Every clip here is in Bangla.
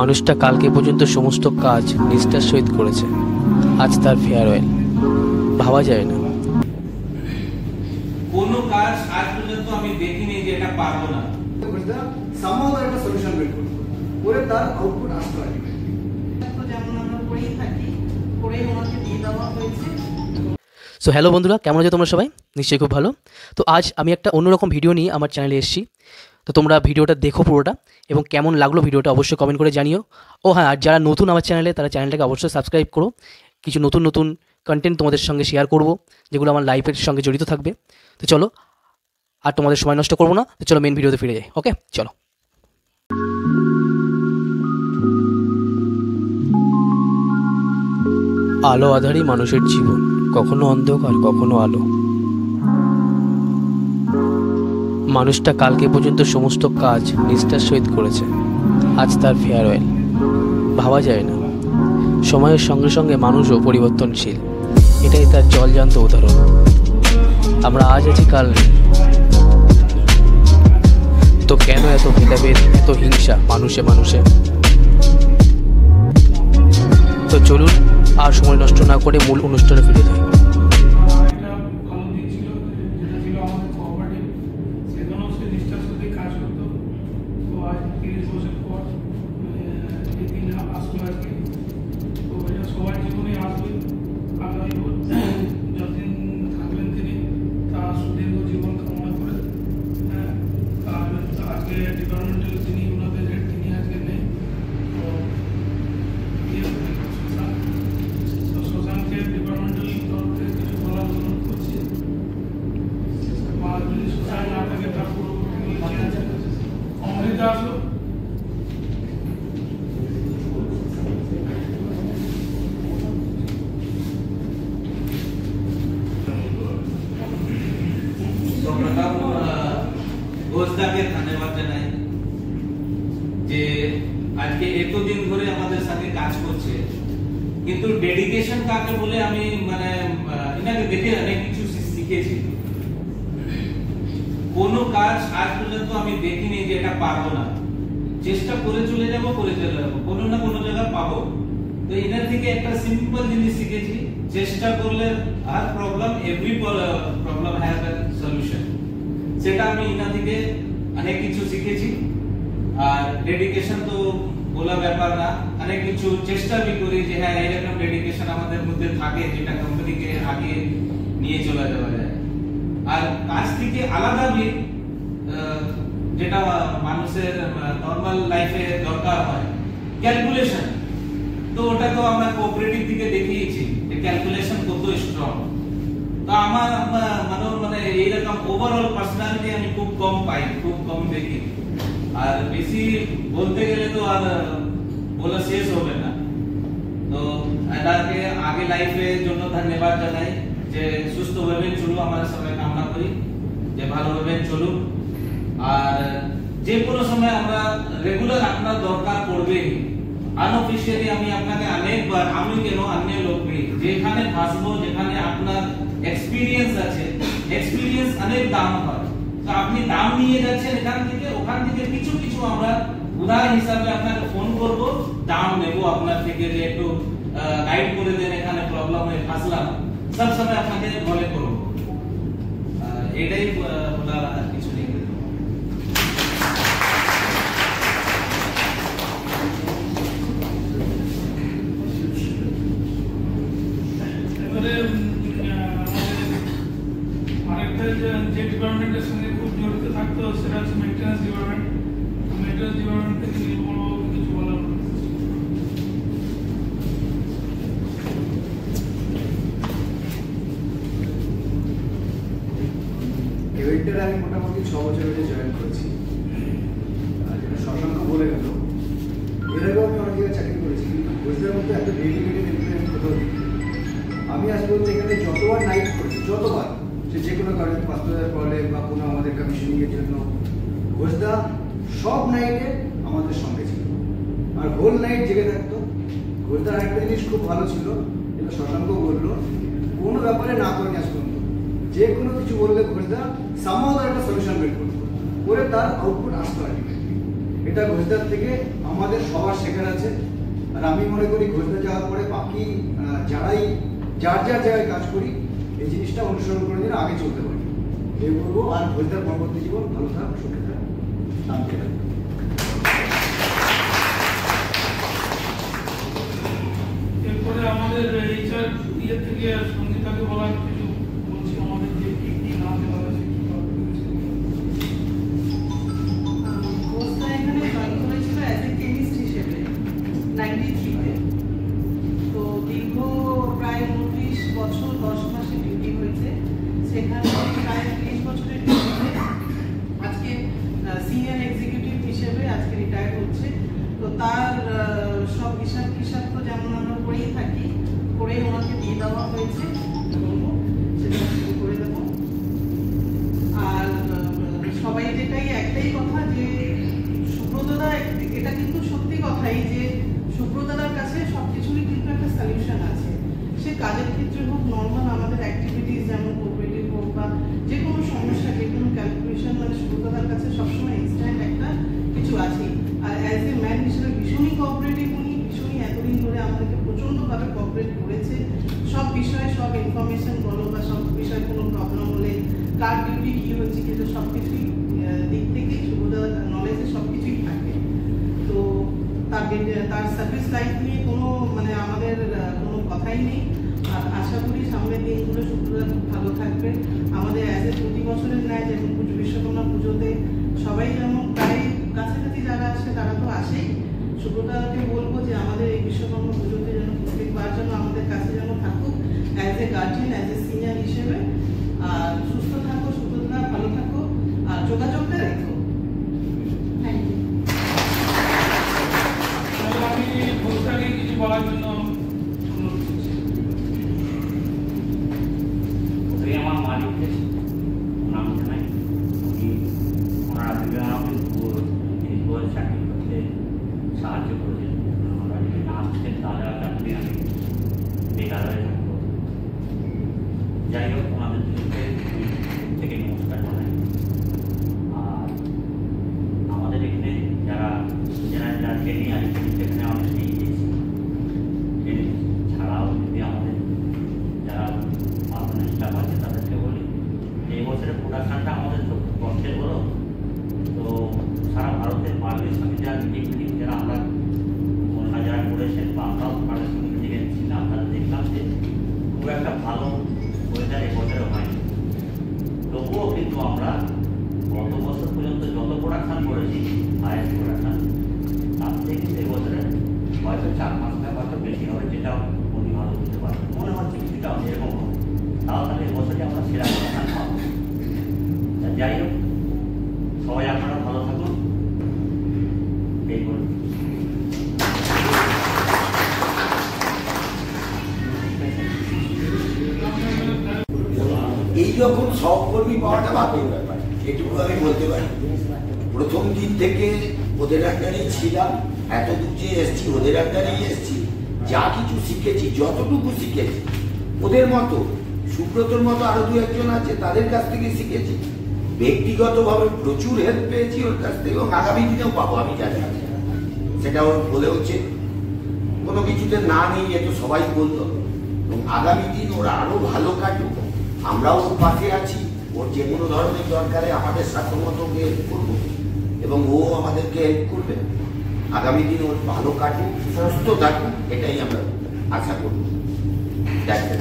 মানুষটা কালকে পর্যন্ত সমস্ত কাজ নিষ্ঠার সহিত করেছে। আজ তার ফেয়ারওয়েল ভাবা যায় না। কোনো কাজ আজ পর্যন্ত আমি দেখিনি যে এটা পারব না। সামহাও একটা সলিউশন বের করতে হবে। করে তার আউটপুট আসতে হবে তো যেমন আমরা করেই থাকি করেই ওনাকে দিয়ে দেওয়া হয়েছে। সো হ্যালো বন্ধুরা কেমন আছো তোমরা সবাই? নিশ্চয়ই খুব ভালো। তো আজ আমি একটা অন্যরকম ভিডিও নিয়ে আমার চ্যানেলে এসেছি। তো তোমরা ভিডিওটা দেখো পুরোটা এবং কেমন লাগল ভিডিওটা অবশ্যই কমেন্ট করে জানিও। ও হ্যাঁ আর যারা নতুন আমার চ্যানেলে তারা চ্যানেলটাকে অবশ্যই সাবস্ক্রাইব করো। কিছু নতুন নতুন কন্টেন্ট তোমাদের সঙ্গে শেয়ার করব, যেগুলো আমার লাইফের সঙ্গে জড়িত থাকবে। তো চলো, আর তোমাদের সময় নষ্ট করব না। তো চলো মেন ভিডিওতে ফিরে যাই ওকে চলো। আলো আধারই মানুষের জীবন, কখনো অন্ধকার, কখনো আলো। মানুষটা কালকে পর্যন্ত সমস্ত কাজ নিষ্ঠার সহিত করেছে। আজ তার ফেয়ারওয়েল ভাবা যায় না। সময়ের সঙ্গে সঙ্গে মানুষও পরিবর্তনশীল। এটাই তার জলজান্ত উদাহরণ। আমরা আজ আছি কাল তো কেন এত ভেদাভেদ, এত হিংসা মানুষে মানুষে? তো চলুন আর সময় নষ্ট না করে মূল অনুষ্ঠানে ফিরে যাই। অমৃতা আসলো? যে আজকে এতদিন ধরে আমাদের সাথে কাজ করছে, কিন্তু ডেডিকেশন কাকে বলে আমি মানে এনাকে দেখে অনেক কিছু শিখেছি। কোনো কাজ আজ পর্যন্ত আমি দেখিনি যে এটা পারব না। চেষ্টা করে চলে যাব, করে চলে যাব। কোনো না কোনো জায়গা পাবো। তো এনার থেকে একটা সিম্পল জিনিস শিখেছি, চেষ্টা করলে আর problem every problem has a solution সেটা আমি ইনা থেকে অনেক কিছু শিখেছি। আর ডেডিকেশন তো বলা ব্যাপার না। অনেক কিছু চেষ্টা বি করি যে হ্যাঁ এরকম ডেডিকেশন আমাদের মধ্যে থাকে, যেটা কোম্পানিকে আগে নিয়ে চলে যাওয়া যায়। আর কাজ থেকে আলাদা আহ, যেটা মানুষের নর্মাল লাইফে দরকার হয় ক্যালকুলেশন তো ওটা তো আমরা কোঅপারেটিভ দিকে দেখিয়েছি যে ক্যালকুলেশন কত স্ট্রং তো আমার মানে মানে এইরকম ওভারঅল পার্সোনালিটি আমি খুব কম পাই খুব কম দেখি। আর বেশি বলতে গেলে তো আর বলা শেষ হবে না। তো এটাকে আগে লাইফের জন্য ধন্যবাদ জানাই। যে সুস্থভাবে চলুক, আমরা সবাই কামনা করি, যে ভালোভাবে চলুক। আর যে কোনো সময় আমরা রেগুলার আপনার দরকার পড়বে। আনঅফিসিয়ালি আমি আপনাকে অনেকবার, আমি কেন অন্য লোক যেখানে ফাঁসবো যেখানে আপনার এক্সপিরিয়েন্স আছে এক্সপিরিয়েন্স অনেক দাম হয়। তো আপনি দাম নিয়ে যাচ্ছেন এখান থেকে, ওখান থেকে কিছু কিছু আমরা উদার হিসাবে আপনাকে ফোন করব, দাম নেব আপনার থেকে যে একটু গাইড করে দেন এখানে প্রবলেম হয়ে ফাঁসলাম সব সময় আপনাকে মনে করব। এটাই বলার আর কিছু নেই। যে- ডিপার্টমেন্টের সঙ্গে খুব জড়িত থাকতো, সেটা হচ্ছে মেনটেন্যান্স ডিপার্টমেন্ট মেনটেন্যান্স ডিপার্টমেন্ট থেকে নীলমণিবাবু কিছু বলার অনুরোধ করছি। ইভেন্টের আমি মোটামুটি ছ জয়েন করেছি। যেটা বলে গেল এর আগেও আমি অনেক চাকরি করেছি, কিন্তু ঘোষদের মধ্যে এত ডেডিকেটেড আমি আজ পর্যন্ত এখানে যতবার নাইট করেছি, যতবার, সে যে কোনো কারণে পাঁচটার প্রবলেম বা কোনো আমাদের কমিশনিংয়ের জন্য ঘোষদা সব নাইটে আমাদের সঙ্গে ছিল। আর হোল নাইট জেগে থাকতো। ঘোষদার একটা জিনিস খুব ভালো ছিল, যেটা শশাঙ্ক বলল, কোনো ব্যাপারে না করেনি আজ যে কোনো কিছু বললে ঘোষদা সামহাও তার একটা সলিউশন বের করতো করে তার আউটপুট আসতো আলটিমেটলি এটা ঘোষদার থেকে আমাদের সবার শেখার আছে। আর আমি মনে করি ঘোষদা যাওয়ার পরে বাকি যারাই, যার যার জায়গায় কাজ করি, এই জিনিসটা অনুসরণ করে দিন আগে চলতে পারি। এই বলব, আর ঘোষদার পরবর্তী জীবন। ভালো থাক, সুখে থাক শান্তি থাক। এরপরে আমাদের এইচআর ইয়ে থেকে সঙ্গীতাকে বলা তার সব হিসাব হিসাব তো যেমন আমরা করেই থাকি করে ওনাকে দিয়ে দেওয়া হয়েছে। করে দেবো। আর সবাই যেটাই একটাই কথা যে সুব্রতদা, এটা কিন্তু সত্যি কথাই যে সুব্রতদার কাছে সবকিছুরই কিন্তু একটা সলিউশন আছে। সে কাজের ক্ষেত্রে হোক, নর্মাল আমাদের অ্যাক্টিভিটিস যেমন কোঅপারেটিভ হোক বা যে কোনো সমস্যা যে কোনো ক্যালকুলেশন মানে সুব্রতদার কাছে সবসময় ইনস্ট্যান্ট একটা কিছু আছে আর অ্যাজ এ ম্যান হিসেবে ভীষণই কোঅপারেটিভ উনি ভীষণই এতদিন ধরে আমাদেরকে প্রচণ্ডভাবে কোঅপারেট করেছে সব বিষয়ে সব ইনফরমেশন বলো বা সব বিষয়ে কোনো প্রবলেম হলে কার ডিউটি কি হচ্ছে কিন্তু সব কিছুই দিক থেকে সুবিধা নলেজে সব কিছুই থাকে। তো তার তার সার্ভিস লাইফ নিয়ে কোনো মানে আমাদের কোনো কথাই নেই। আর আশা করি সামনের দিনগুলো শুক্রবার খুব ভালো থাকবে। আমাদের অ্যাজ এ প্রতি বছরের ন্যায় যেমন পুজো, বিশ্বকর্মা পুজোতে সবাই যেমন প্রায় কাছাকাছি যারা আসে, তারা তো আসেই। শুক্রবারকে বলব যে আমাদের এই বিশ্বকর্মা পুজোতে যেন প্রত্যেকবার যেন আমাদের কাছে যেন থাকুক as a guardian as a senior হিসেবে আর সুস্থ থাকো সুস্থ থাকো ভালো থাকো আর যোগাযোগটা রেখো থ্যাংক ইউ তাহলে আমি ঘোষটাকে কিছু বলার জন্য অনুরোধ করছি ওই আমার মালিককে নাম জানাই উনি ওনারা বিভিন্ন জিনিস করে চাকরি করতে সাহায্য করেছেন আমরা যদি না আসতেন তাহলে চাকরি আমি বেকার হয়ে থাকব যাই হোক ওনাদের থেকে থেকে নমস্কার জানাই আর আমাদের এখানে যারা যারা যারা ট্রেনিং আছে সেখানে আমরা নিয়ে গিয়েছি ট্রেনিং ছাড়াও যদি আমাদের যারা আমাদের স্টাফ আছে তাদেরকে বলি যে এই বছরের প্রোডাকশনটা আমাদের খুব কষ্টের বলো তো সারা ভারতের যারা মিটিং মিটিং যারা আমরা যারা করেছেন বা আমরাও সঙ্গে মিটিংয়ে ছিলাম তারা দেখলাম যে খুব একটা ভালো ওয়েদার এবছরে হয়নি। তবুও কিন্তু আমরা গত বছর পর্যন্ত যত প্রোডাকশন করেছি হায়েস্ট প্রোডাকশন তার থেকে কিন্তু এবছরে হয়তো চার পাঁচ টাকা হয়তো বেশি হবে যেটা উনি ভালো বুঝতে পারেন মনে হচ্ছে কিছুটা এরকম হবে তাও তাহলে এবছরে আমরা সেরা প্রোডাকশন পাবো তা যাই হোক সবাই আপনারা ভালো থাকুন। এই বলে এই রকম সহকর্মী পাওয়াটা ভাগ্যের ব্যাপার, এটুকু আমি বলতে পারি। প্রথম দিন থেকে ওদের আন্ডারেই ছিলাম এত দূর যে এসছি, ওদের আন্ডারেই এসছি। যা কিছু শিখেছি, যতটুকু শিখেছি, ওদের মতো, সুব্রতর মতো আরও দু একজন আছে, তাদের কাছ থেকে শিখেছি। ব্যক্তিগতভাবে প্রচুর হেল্প পেয়েছি ওর কাছ থেকে এবং আগামী দিনেও পাবো, আমি জানি। সেটা ওর বলে হচ্ছে, কোনো কিছুতে না নেই এ তো সবাই বলতো এবং আগামী দিন ওরা আরও ভালো কাটুক, আমরাও ওর পাশে আছি, ওর যে কোনো ধরনের দরকারে আমাদের সাধ্যমতো হেল্প করব এবং ও আমাদেরকে হেল্প করবে। আগামী দিন ওর ভালো কাটুক, সুস্থ থাকুক, এটাই আমরা আশা করব। দেখবেন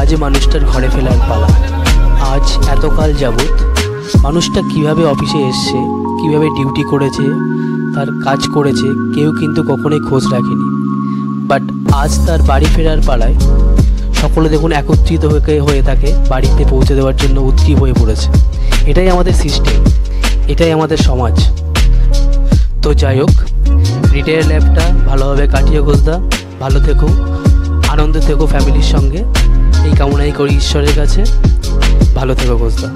আজ মানুষটার ঘরে ফেরার পালা। আজ এতকাল যাবৎ মানুষটা কীভাবে অফিসে এসছে, কীভাবে ডিউটি করেছে, তার কাজ করেছে, কেউ কিন্তু কখনোই খোঁজ রাখেনি। বাট আজ তার বাড়ি ফেরার পালায় সকলে দেখুন একত্রিত হয়ে হয়ে থাকে বাড়িতে পৌঁছে দেওয়ার জন্য উদ্গ্রীব হয়ে পড়েছে। এটাই আমাদের সিস্টেম, এটাই আমাদের সমাজ। তো যাই হোক রিটায়ার ল্যাবটা ভালোভাবে কাটিয়ে গোজদা ভালো থেকো, আনন্দে থেকো ফ্যামিলির সঙ্গে। এই কামনাই করি ঈশ্বরের কাছে। ভালো থেকো গোজদা